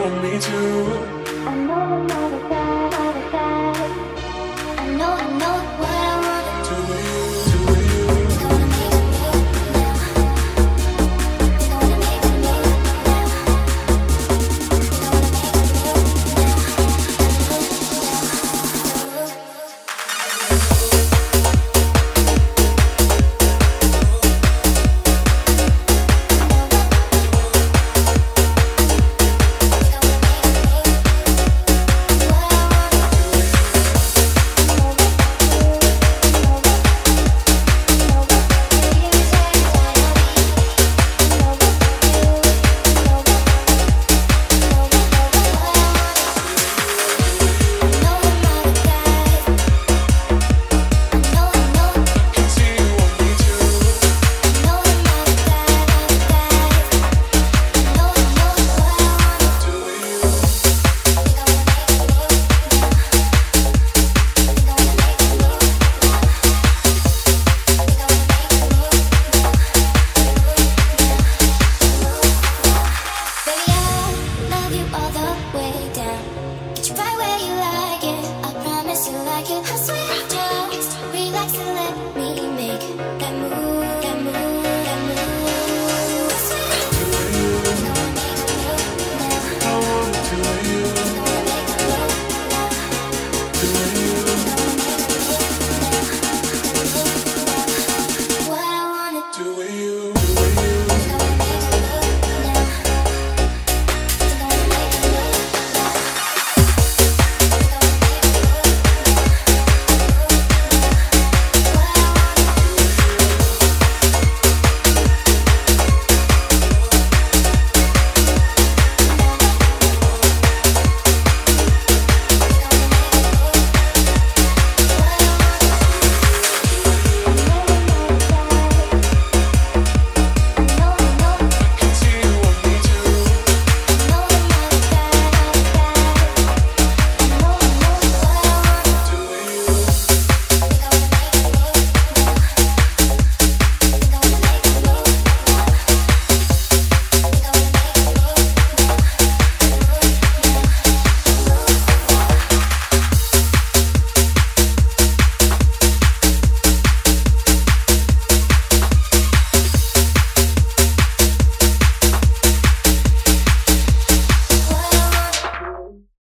want me to. I know I'm not guy. I swear